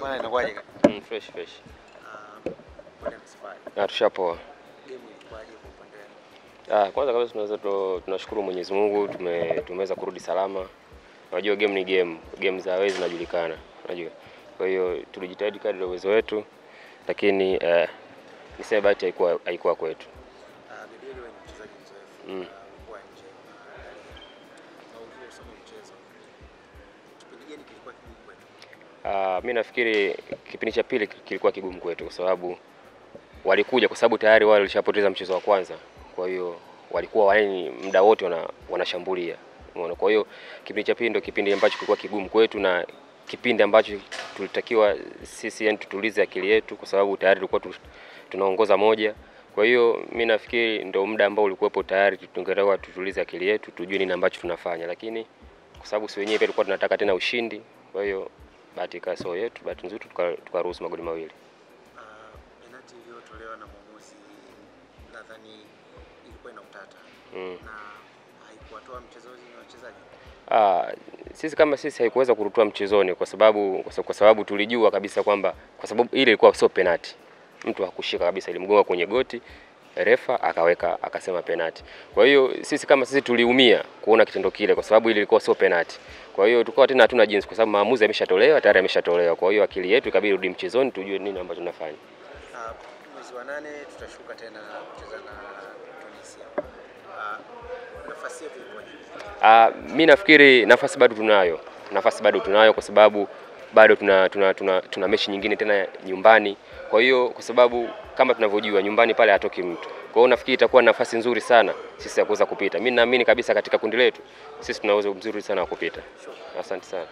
Bwana inakuwaje? Mm, fresh fresh. Ah. Ah, tushapoa. Ah, kwanza kabisa tunaweza tunashukuru Mwenyezi Mungu tume, tumeweza kurudi salama. Unajua game ni game, game za wewe zinajulikana, unajua. Kwa hiyo tulijitahidi kadri ya uwezo wetu, lakini eh, niseme bahati haikuwa haikuwa kwetu. Ah, Bidili ni mchezaji mzoefu. Mm. Ah, mi nafikiri kipindi cha pili kilikuwa kigumu kwetu kwa sababu walikuja kwa sababu tayari wale walishapoteza mchezo wa kwanza. Kwa hiyo walikuwa yani muda wote wana, wanashambulia. Umeona? Kwa hiyo kipindi cha pili ndio kipindi ambacho kilikuwa kigumu kwetu na kipindi ambacho tulitakiwa sisi yani tutulize akili yetu kwa sababu tayari tulikuwa tunaongoza moja. Kwa hiyo mi nafikiri ndio muda ambao ulikuwepo tayari tungetakiwa tutulize akili yetu tujue nini ambacho tunafanya, lakini kwa sababu si wenyewe pia tulikuwa tunataka tena ushindi. Kwa hiyo bahati ikawa sio yetu, bahati nzuri tuka- tukaruhusu magoli mawili. Ah, penalti iliyotolewa na mwamuzi nadhani ilikuwa ina utata Mm. na haikuwatoa mchezoni na wachezaji. Ah, sisi kama sisi haikuweza kurutua mchezoni kwa sababu kwa sababu- kwa sababu tulijua kabisa kwamba kwa sababu ile ilikuwa sio penati, mtu hakushika kabisa, ilimgonga kwenye goti, refa akaweka akasema penati. Kwa hiyo sisi kama sisi tuliumia kuona kitendo kile, kwa sababu ile ilikuwa sio penati. Kwa hiyo tukawa tena hatuna jinsi, kwa sababu maamuzi yameshatolewa tayari, yameshatolewa. Kwa hiyo akili yetu ikabidi rudi mchezoni, tujue nini ambacho tunafanya. Ah, mwezi wa nane tutashuka tena kucheza na Tunisia. Ah, nafasi yetu ikoje? Ah, mimi nafikiri nafasi bado tunayo, nafasi bado tunayo kwa sababu bado tuna, tuna, tuna, tuna mechi nyingine tena nyumbani. Kwa hiyo kwa sababu kama tunavyojua nyumbani pale hatoki mtu, kwa hiyo nafikiri itakuwa nafasi nzuri sana sisi ya kuweza kupita. Mimi naamini kabisa katika kundi letu sisi tuna uwezo mzuri sana wa kupita. Asante sana.